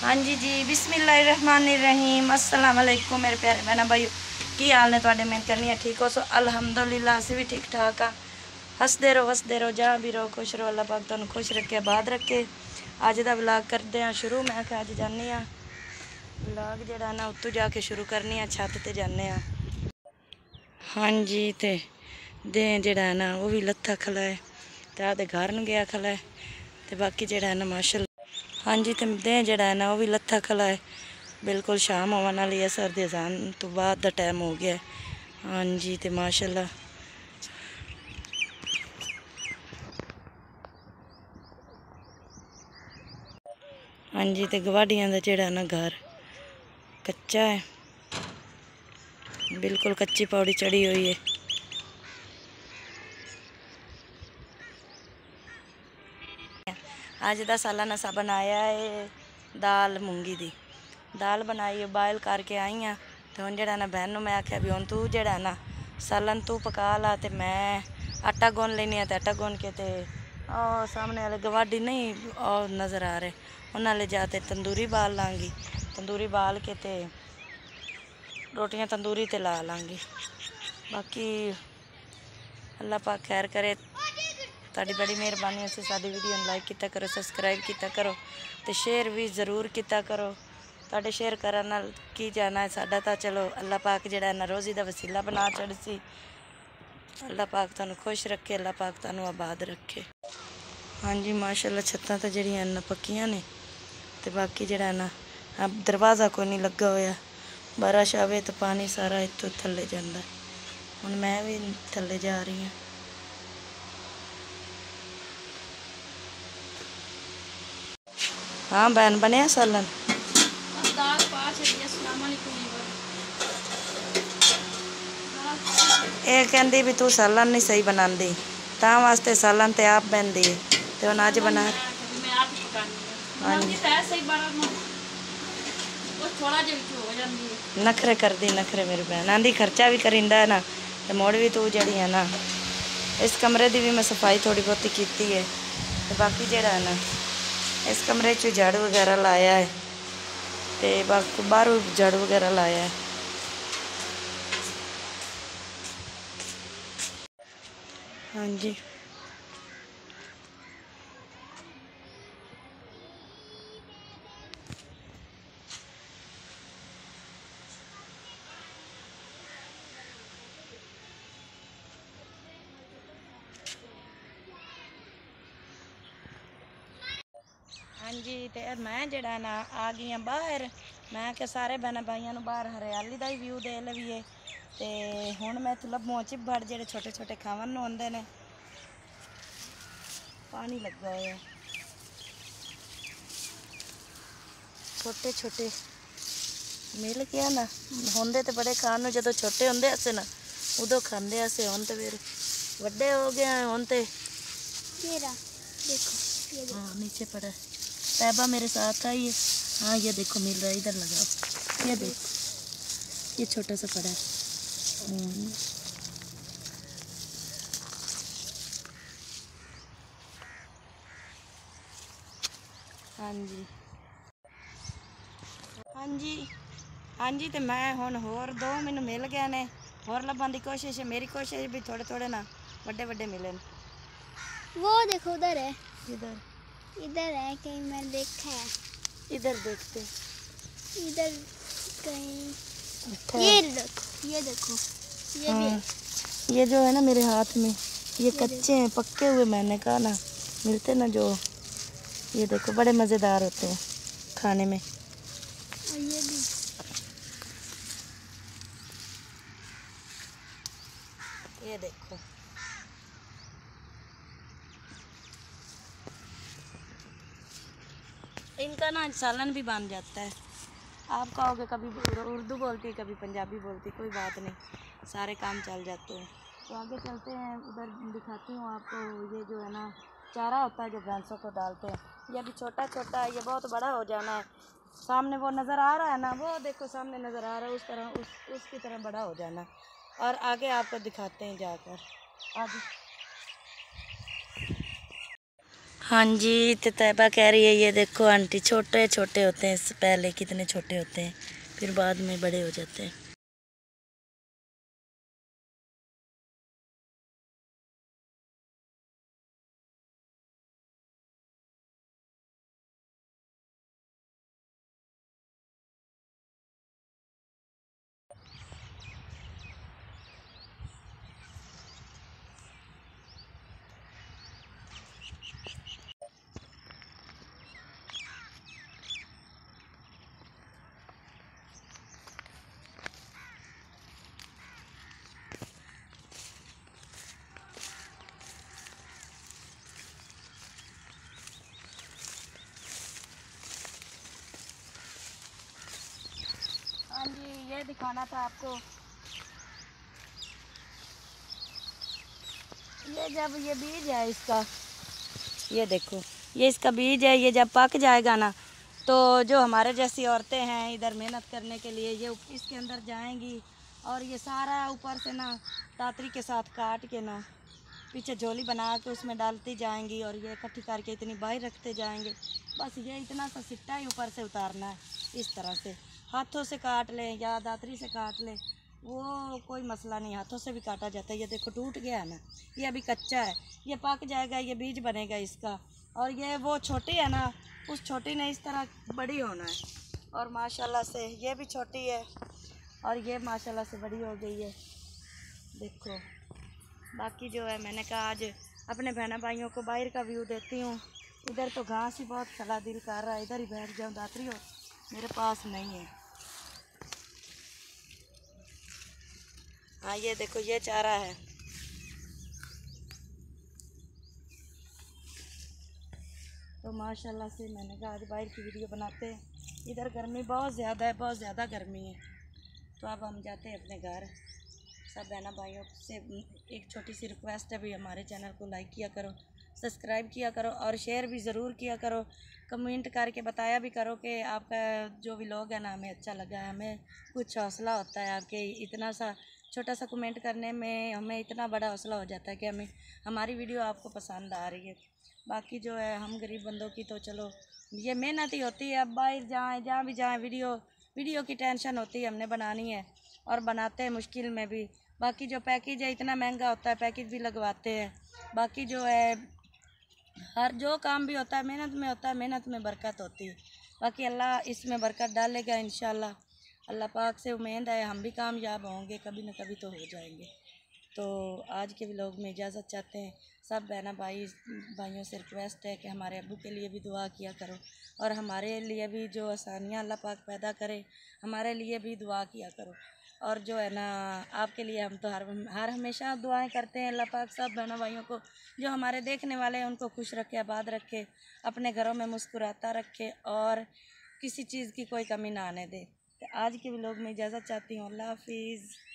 हाँ जी जी, बिस्मिल्लाहिर्रहमानिर्रहीम। अस्सलाम वालेकुम मेरे प्यारे भैन भाई की हाल ने थोड़े मेहनत करनी है? ठीक हो? सो अलहमदुल्ला अस भी ठीक ठाक हाँ हसते रहो हसते रहो, जा भी रहो, खुश रहो, अल्लाह पाक तुम खुश रखे बाद रखे। अज का ब्लॉग करते हैं शुरू। मैं आख्या अज जाने ब्लॉग ब्लाग जड़ा ना उत्तू जाके शुरू करनी हाँ छत पर जाने हाँ हाँ जी तो दे जड़ा ना वह भी लत्था खला तो आते घर गया खला तो बाकी जड़ा ना माशा ਹਾਂਜੀ ਤੇ ਦੇ ਜਿਹੜਾ ਨਾ ਉਹ ਵੀ ਲੱਥਾ ਖਲਾ ਹੈ ਬਿਲਕੁਲ ਸ਼ਾਮ ਹੋਣ ਵਾਲੀ ਹੈ ਸਰ ਦੇ ਅਜ਼ਾਨ ਤੋਂ ਬਾਅਦ ਦਾ ਟਾਈਮ ਹੋ ਗਿਆ ਹੈ। ਹਾਂਜੀ ਤੇ ਮਾਸ਼ਾਅੱਲਾ ਹਾਂਜੀ ਤੇ ਗਵਾਡੀਆਂ ਦਾ ਜਿਹੜਾ ਨਾ ਘਰ ਕੱਚਾ ਹੈ ਬਿਲਕੁਲ ਕੱਚੀ ਪੌੜੀ ਚੜੀ ਹੋਈ ਹੈ ਅੱਜ ਦਾ ਸਾਲਾਨਾ ਸਾ ਬਣਾਇਆ ਹੈ ਦਾਲ ਮੂੰਗੀ ਦੀ ਦਾਲ ਬਣਾਈ ਬਾਇਲ ਕਰਕੇ ਆਈ ਆ ਤੇ ਹੁਣ ਜਿਹੜਾ ਨਾ ਬਹਿਨ ਨੂੰ ਮੈਂ ਆਖਿਆ ਵੀ ਹੁਣ ਤੂੰ ਜਿਹੜਾ ਨਾ ਸਾਲਨ ਤੂੰ ਪਕਾ ਲਾ ਤੇ ਮੈਂ ਆਟਾ ਗੁੰਨ ਲੈਣੀ ਆ ਤੇ ਆਟਾ ਗੁੰਨ ਕੇ ਤੇ ਉਹ ਸਾਹਮਣੇ ਵਾਲੇ ਗਵਾਡੀ ਨਹੀਂ ਉਹ ਨਜ਼ਰ ਆ ਰਹੇ ਉਹਨਾਂ ਲੈ ਜਾ ਤੇ ਤੰਦੂਰੀ ਬਾਲ ਲਾਂਗੀ ਤੰਦੂਰੀ ਬਾਲ ਕੇ ਤੇ ਰੋਟੀਆਂ ਤੰਦੂਰੀ ਤੇ ਲਾ ਲਾਂਗੀ ਬਾਕੀ ਅੱਲਾਹ ਪਾਕ ਖੈਰ ਕਰੇ ਤੁਹਾਡੀ ਬੜੀ ਮਿਹਰਬਾਨੀ ਅਸੀਂ ਸਾਡੀ ਵੀਡੀਓ ਨੂੰ ਲਾਈਕ ਕੀਤਾ ਕਰੋ ਸਬਸਕ੍ਰਾਈਬ ਕੀਤਾ ਕਰੋ ਤੇ ਸ਼ੇਅਰ ਵੀ ਜ਼ਰੂਰ ਕੀਤਾ ਕਰੋ ਤੁਹਾਡੇ ਸ਼ੇਅਰ ਕਰਨ ਨਾਲ ਕੀ ਜਾਣਾ ਹੈ ਸਾਡਾ ਤਾਂ ਚਲੋ ਅੱਲਾਹ ਪਾਕ ਜਿਹੜਾ ਨਾ ਰੋਜ਼ੀ ਦਾ ਵਸੀਲਾ ਬਣਾ ਚੜ ਸੀ ਅੱਲਾਹ ਪਾਕ ਤੁਹਾਨੂੰ ਖੁਸ਼ ਰੱਖੇ ਅੱਲਾਹ ਪਾਕ ਤੁਹਾਨੂੰ ਆਬਾਦ ਰੱਖੇ ਹਾਂਜੀ ਮਾਸ਼ਾਅੱਲਾ ਛੱਤਾਂ ਤਾਂ ਜਿਹੜੀਆਂ ਨਾ ਪੱਕੀਆਂ ਨੇ ਤੇ ਬਾਕੀ ਜਿਹੜਾ ਨਾ ਆ ਦਰਵਾਜ਼ਾ ਕੋਈ ਨਹੀਂ ਲੱਗਾ ਹੋਇਆ ਬਾਰਿਸ਼ ਆਵੇ ਤਾਂ ਪਾਣੀ ਸਾਰਾ ਇੱਥੋਂ ਥੱਲੇ ਜਾਂਦਾ ਹੈ। ਹੁਣ ਮੈਂ ਵੀ ਥੱਲੇ ਜਾ ਰਹੀ ਹਾਂ हाँ बहन बने सालन दाल पाँच है अस्सलाम वालेकुम ਇਹ ਕਹਿੰਦੀ ਵੀ ਤੂੰ ਸਾਲਨ ਨਹੀਂ ਸਹੀ ਬਣਾਉਂਦੀ ਤਾਂ ਵਾਸਤੇ ਸਾਲਨ ਤੇ ਆਪ ਬੰਦੀ ਤੇ ਹੁਣ ਅੱਜ ਬਣਾ मैं आप ही पकानी है हाँ बनाऊंगी तो ऐसे ही बारह में वो थोड़ा जिहा ਵਿੱਚ ਹੋ ਜਾਂਦੀ ਹੈ ਨਖਰੇ ਕਰਦੀ ਨਖਰੇ ਮੇਰੀ ਭੈਣ ਆਂਦੀ ਖਰਚਾ ਵੀ ਕਰਿੰਦਾ ਹੈ ਨਾ ਤੇ ਮੋੜ ਵੀ ਤੂੰ ਜਿਹੜੀ ਹੈ ਨਾ ਇਸ ਕਮਰੇ ਦੀ ਵੀ ਮੈਂ ਸਫਾਈ ਥੋੜੀ ਬਹੁਤੀ ਕੀਤੀ ਹੈ ਤੇ ਬਾਕੀ ਜਿਹੜਾ ਹੈ ਨਾ ਇਸ ਕਮਰੇ 'ਚ ਝਾੜੂ ਵਗੈਰਾ ਲਾਇਆ ਹੈ ਤੇ ਬਾਕੀ ਬਾਹਰੋਂ ਝਾੜੂ ਵਗੈਰਾ ਲਾਇਆ ਹੈ ਹਾਂਜੀ ਹਾਂਜੀ ਤੇ ਮੈਂ ਜਿਹੜਾ ਨਾ ਆ ਗਈ ਹਾਂ ਬਾਹਰ ਮੈਂ ਕਿ ਸਾਰੇ ਭੈਣਾਂ ਭਾਈਆਂ ਨੂੰ ਬਾਹਰ ਹਰਿਆਲੀ ਦਾ ਹੀ ਵਿਊ ਦੇ ਲਈਏ ਤੇ ਹੁਣ ਮੈਂ ਇੱਥੇ ਲੱਭੂ ਚਿੱਬੜ ਜਿਹੜੇ ਛੋਟੇ ਛੋਟੇ ਖਾਵਣ ਨੂੰ ਆਉਂਦੇ ਨੇ ਪਾਣੀ ਲੱਗਾ ਹੋਇਆ ਛੋਟੇ ਛੋਟੇ ਮਿਲ ਗਿਆ ਨਾ ਹੁੰਦੇ ਤੇ ਬੜੇ ਖਾਣ ਨੂੰ ਜਦੋਂ ਛੋਟੇ ਹੁੰਦੇ ਅਸੇ ਨਾ ਉਦੋਂ ਖਾਂਦੇ ਅਸੇ ਹੁਣ ਤੇ ਫਿਰ ਵੱਡੇ ਹੋ ਗਏ ਆ, ਹੁਣ ਤੇ ये रहा देखो ये हाँ नीचे पड़ा है पैबा मेरे साथ था ये हाँ ये देखो मिल रहा है इधर लगाओ। ये देखो ये छोटा सा पड़ा है। हाँ जी। हाँ जी। हाँ जी तो मैं हूँ होर दो मैनू मिल गए ने। होर लभन की कोशिश मेरी कोशिश भी थोड़े थोड़े ना बड़े बड़े मिले वो देखो उधर है। इधर। इधर है कहीं मैं देखा है। इधर देखते इधर कहीं। अच्छा। ये देखो ये देखो ये भी हाँ, ये जो है ना मेरे हाथ में ये कच्चे हैं पक्के हुए मैंने कहा ना। मिलते ना जो ये देखो बड़े मज़ेदार होते हैं खाने में और ये भी ये देखो इनका ना सालन भी बन जाता है। आप कहोगे कभी उर्दू बोलती है, कभी पंजाबी बोलती कोई बात नहीं। सारे काम चल जाते हैं। तो आगे चलते हैं, उधर दिखाती हूँ आपको ये जो है ना, चारा होता है जो भैंसों को डालते हैं। ये अभी छोटा छोटा है, ये बहुत बड़ा हो जाना है। सामने वो नज़र आ रहा है ना, वो देखो सामने नज़र आ रहा है, उस तरह, उस, उसकी तरह बड़ा हो जाना और आगे आपको दिखाते हैं जाकर। आगे। हाँ जी तो तैबा कह रही है, ये देखो आंटी छोटे छोटे होते हैं, इससे पहले कितने छोटे होते हैं, फिर बाद में बड़े हो जाते हैं। हाँ जी, ये दिखाना था आपको। ये जब ये बीज है इसका, ये देखो, ये इसका बीज है, ये जब पक जाएगा ना तो जो हमारे जैसी औरतें हैं इधर मेहनत करने के लिए, ये इसके अंदर जाएँगी और ये सारा ऊपर से ना, तातरी के साथ काट के ना, पीछे झोली बना के उसमें डालती जाएँगी और ये इकट्ठी करके इतनी बाहर रखते जाएँगे। बस ये इतना सा सिट्टा ही ऊपर से उतारना है, इस तरह से। हाथों से काट लें या दातरी से काट लें, वो कोई मसला नहीं, हाथों से भी काटा जाता है। ये देखो, टूट गया है ना, ये अभी कच्चा है, ये पक जाएगा, ये बीज बनेगा इसका, और ये वो छोटी है ना, उस छोटी ने इस तरह बड़ी होना है, और माशाल्लाह से ये भी छोटी है, और ये माशाल्लाह से बड़ी हो गई है। देखो, बाकी जो है, मैंने कहा आज अपने बहना भाइयों को बाहर का व्यू देती हूँ। इधर तो घास ही बहुत, सला दिल कर रहा है, इधर ही बैठ जाऊँ, दातरी हो, मेरे पास नहीं है। हाँ ये देखो, ये चारा है। तो माशाल्लाह से मैंने कहा, आज बाहर की वीडियो बनाते हैं। इधर गर्मी बहुत ज़्यादा है, बहुत ज़्यादा गर्मी है। तो अब हम जाते हैं अपने घर। सब बहना भाइयों से एक छोटी सी रिक्वेस्ट है भी हमारे चैनल को लाइक किया करो। सब्सक्राइब किया करो और शेयर भी ज़रूर किया करो। कमेंट करके बताया भी करो कि आपका जो भी लोग है ना, हमें अच्छा लगा है हमें कुछ हौसला होता है आपके इतना सा छोटा सा कमेंट करने में हमें इतना बड़ा हौसला हो जाता है कि हमें, हमारी वीडियो आपको पसंद आ रही है। बाकी जो है, हम गरीब बंदों की तो चलो, ये मेहनत ही होती है। अब बाहर जाएँ, जहाँ भी जाएँ, वीडियो वीडियो की टेंशन होती है, हमने बनानी है और बनाते हैं मुश्किल में भी। बाकी जो पैकेज है, इतना महँगा होता है, पैकेज भी लगवाते हैं। बाकी जो है हर जो काम भी होता है, मेहनत में होता है, मेहनत में बरकत होती है। बाकी अल्लाह इसमें बरकत डालेगा इन अल्लाह पाक से उम्मीद है हम भी कामयाब होंगे, कभी ना कभी तो हो जाएँगे। तो आज के व्लॉग में इजाज़त चाहते हैं। सब बहना भाई, भाइयों से रिक्वेस्ट है कि हमारे अबू के लिए भी दुआ किया करो। और हमारे लिए भी जो आसानियाँ अल्लाह पाक पैदा करे, हमारे लिए भी दुआ किया करो। और जो है ना, आपके लिए हम तो हर हर हमेशा दुआएँ करते हैं, अल्लाह पाक सब बहनों भाइयों को, जो हमारे देखने वाले हैं, उनको खुश रखे, आबाद रखे, अपने घरों में मुस्कुराता रखे और किसी चीज़ की कोई कमी ना आने दे। तो आज के लोग में इजाज़त चाहती हूँ। अल्लाह हाफिज़।